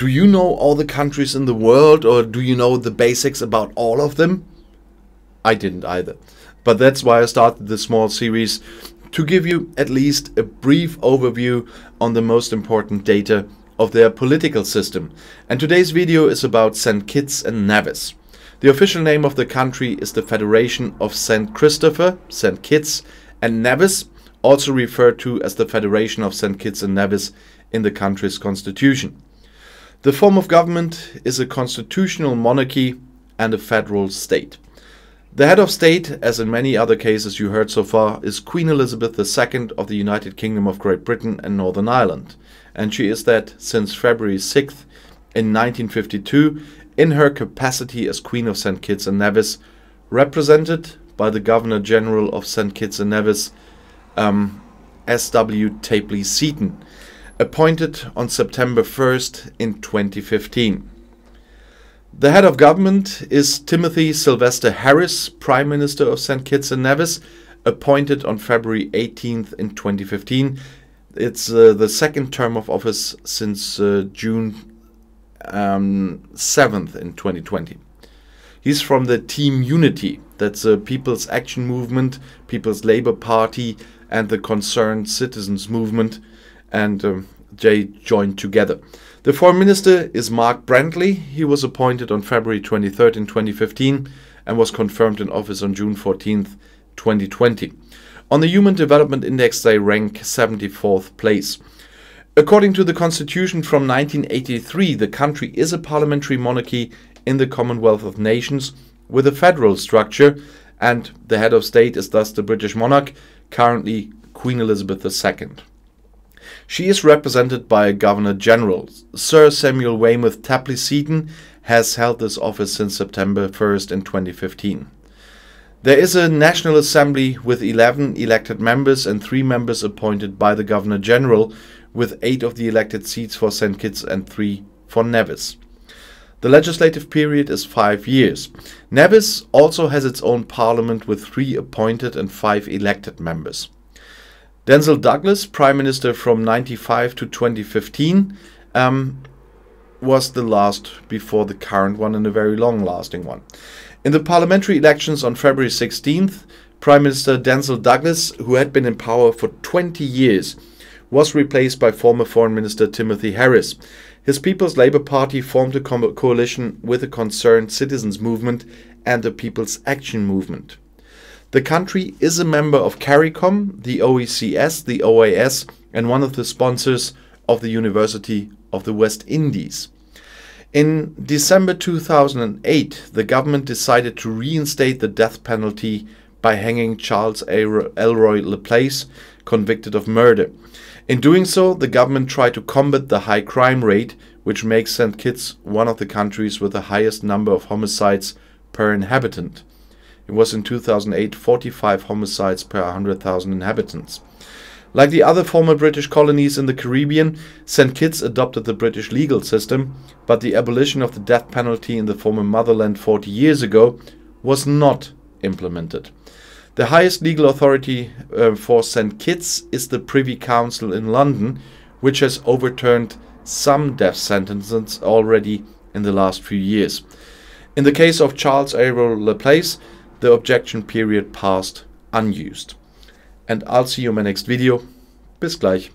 Do you know all the countries in the world or do you know the basics about all of them? I didn't either. But that's why I started this small series to give you at least a brief overview on the most important data of their political system. And today's video is about St. Kitts and Nevis. The official name of the country is the Federation of St. Christopher, St. Kitts and Nevis, also referred to as the Federation of St. Kitts and Nevis in the country's constitution. The form of government is a constitutional monarchy and a federal state. The head of state, as in many other cases you heard so far, is Queen Elizabeth II of the United Kingdom of Great Britain and Northern Ireland, and she is that since February 6th in 1952 in her capacity as Queen of St. Kitts and Nevis, represented by the Governor General of St. Kitts and Nevis, um, S.W. Tapley Seton, appointed on September 1st in 2015. The head of government is Timothy Sylvester Harris, Prime Minister of St. Kitts and Nevis, appointed on February 18th in 2015. It's uh, the second term of office since uh, June um, 7th in 2020. He's from the Team Unity, that's a People's Action Movement, People's Labour Party, and the Concerned Citizens Movement, and um, joined together. The Foreign Minister is Mark Brantley. He was appointed on February 23rd in 2015 and was confirmed in office on June 14th, 2020. On the Human Development Index, they rank 74th place. According to the constitution from 1983, the country is a parliamentary monarchy in the Commonwealth of Nations with a federal structure, and the head of state is thus the British monarch, currently Queen Elizabeth II. She is represented by a Governor General. Sir Samuel Weymouth Tapley Seton has held this office since September 1st in 2015. There is a National Assembly with 11 elected members and 3 members appointed by the Governor General, with eight of the elected seats for St. Kitts and three for Nevis. The legislative period is five years. Nevis also has its own parliament with three appointed and five elected members. Denzil Douglas, Prime Minister from 95 to 2015, um, was the last before the current one and a very long lasting one. In the parliamentary elections on February 16th, Prime Minister Denzil Douglas, who had been in power for 20 years, was replaced by former Foreign Minister Timothy Harris. His People's Labour Party formed a co coalition with the Concerned Citizens Movement and the People's Action Movement. The country is a member of CARICOM, the OECS, the OAS, and one of the sponsors of the University of the West Indies. In December 2008, the government decided to reinstate the death penalty by hanging Charles Elroy Laplace, convicted of murder. In doing so, the government tried to combat the high crime rate, which makes St. Kitts one of the countries with the highest number of homicides per inhabitant. It was in 2008 45 homicides per 100,000 inhabitants. Like the other former British colonies in the Caribbean, St. Kitts adopted the British legal system, but the abolition of the death penalty in the former motherland 40 years ago was not implemented. The highest legal authority uh, for St. Kitts is the Privy Council in London, which has overturned some death sentences already in the last few years. In the case of Charles Elroy Laplace, the objection period passed unused. And I'll see you in my next video. Bis gleich.